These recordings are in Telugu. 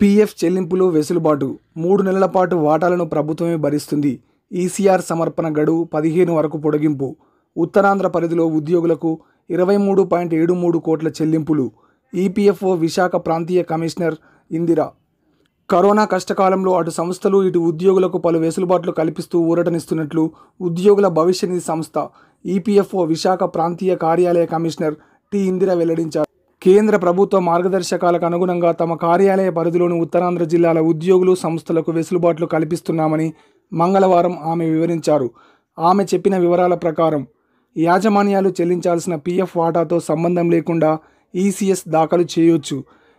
పీఎఫ్ చెల్లింపులు వెసులుబాటు. మూడు నెలల పాటు వాటాలను ప్రభుత్వమే భరిస్తుంది. ఈసీఆర్ సమర్పణ గడువు పదిహేను వరకు పొడిగింపు. ఉత్తరాంధ్ర పరిధిలో ఉద్యోగులకు ఇరవై మూడు పాయింట్ ఏడు మూడు కోట్ల చెల్లింపులు. ఈపీఎఫ్ఓ విశాఖ ప్రాంతీయ కమిషనర్ ఇందిరా. కరోనా కష్టకాలంలో అటు సంస్థలు ఇటు ఉద్యోగులకు పలు వెసులుబాట్లు కల్పిస్తూ ఊరటనిస్తున్నట్లు ఉద్యోగుల భవిష్య నిధి సంస్థ ఈపీఎఫ్ఓ విశాఖ ప్రాంతీయ కార్యాలయ కమిషనర్ టి ఇందిర వెల్లడించారు. కేంద్ర ప్రభుత్వ మార్గదర్శకాలకు అనుగుణంగా తమ కార్యాలయ పరిధిలోని ఉత్తరాంధ్ర జిల్లాల ఉద్యోగులు సంస్థలకు వెసులుబాట్లు కల్పిస్తున్నామని మంగళవారం ఆమె వివరించారు. ఆమె చెప్పిన వివరాల ప్రకారం యాజమాన్యాలు చెల్లించాల్సిన పీఎఫ్ వాటాతో సంబంధం లేకుండా ఈసీఎస్ దాఖలు చేయొచ్చు.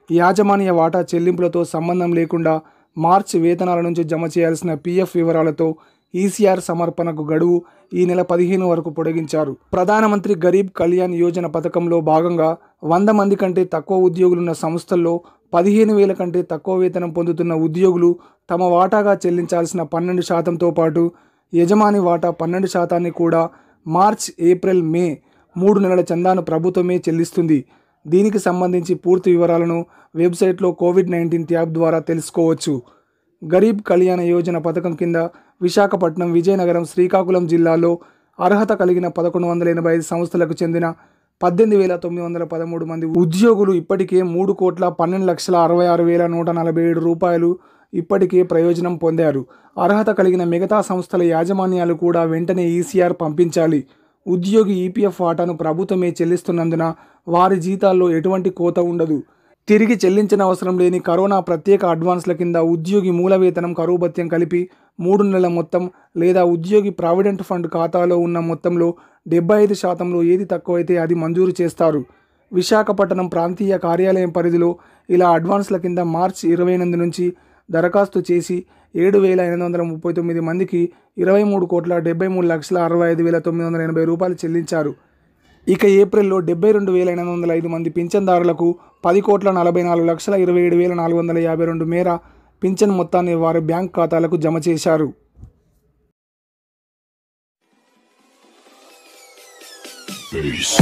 యాజమాన్య వాటా చెల్లింపులతో సంబంధం లేకుండా మార్చి వేతనాల నుంచి జమ చేయాల్సిన పీఎఫ్ వివరాలతో ఈసీఆర్ సమర్పణకు గడువు ఈ నెల పదిహేను వరకు పొడిగించారు. ప్రధానమంత్రి గరీబ్ కళ్యాణ్ యోజన పథకంలో భాగంగా వంద మంది కంటే తక్కువ ఉద్యోగులున్న సంస్థల్లో పదిహేను వేల కంటే తక్కువ వేతనం పొందుతున్న ఉద్యోగులు తమ వాటాగా చెల్లించాల్సిన పన్నెండు శాతంతో పాటు యజమాని వాటా పన్నెండు శాతాన్ని కూడా మార్చ్ ఏప్రిల్ మే మూడు నెలల చందాను ప్రభుత్వమే చెల్లిస్తుంది. దీనికి సంబంధించి పూర్తి వివరాలను వెబ్సైట్లో కోవిడ్ నైన్టీన్ ట్యాబ్ ద్వారా తెలుసుకోవచ్చు. గరీబ్ కళ్యాణ యోజన పథకం కింద విశాఖపట్నం విజయనగరం శ్రీకాకుళం జిల్లాలో అర్హత కలిగిన పదకొండు వందల ఎనభై ఐదు సంస్థలకు చెందిన పద్దెనిమిది వేల తొమ్మిది వందల పదమూడు మంది ఉద్యోగులు ఇప్పటికే మూడు కోట్ల పన్నెండు లక్షల అరవై ఆరు వేల నూట నలభై ఏడు రూపాయలు ఇప్పటికే ప్రయోజనం పొందారు. అర్హత కలిగిన మిగతా సంస్థల యాజమాన్యాలు కూడా వెంటనే ఈసీఆర్ పంపించాలి. ఉద్యోగి ఈపీఎఫ్ వాటాను ప్రభుత్వమే చెల్లిస్తున్నందున వారి జీతాల్లో ఎటువంటి కోత ఉండదు. తిరిగి చెల్లించిన అవసరం లేని కరోనా ప్రత్యేక అడ్వాన్స్ల కింద ఉద్యోగి మూల వేతనం కరువు భత్యం కలిపి మూడు నెలల మొత్తం లేదా ఉద్యోగి ప్రావిడెంట్ ఫండ్ ఖాతాలో ఉన్న మొత్తంలో డెబ్బై ఐదు శాతంలో ఏది తక్కువైతే అది మంజూరు చేస్తారు. విశాఖపట్నం ప్రాంతీయ కార్యాలయం పరిధిలో ఇలా అడ్వాన్స్ల కింద మార్చి ఇరవై ఎనిమిది నుంచి దరఖాస్తు చేసి ఏడు వేల ఎనిమిది వందల ముప్పై తొమ్మిది మందికి ఇరవై మూడు కోట్ల డెబ్బై మూడు లక్షల అరవై ఐదు వేల తొమ్మిది వందల ఎనభై రూపాయలు చెల్లించారు. ఇక ఏప్రిల్లో డెబ్బై రెండు వేల ఎనిమిది వందల ఐదు మంది పింఛన్దారులకు పది కోట్ల నలభై నాలుగు లక్షల ఇరవై ఏడు వేల నాలుగు వందల యాభై రెండు మేర పింఛన్ మొత్తాన్ని వారి బ్యాంక్ ఖాతాలకు జమ చేశారు Peace.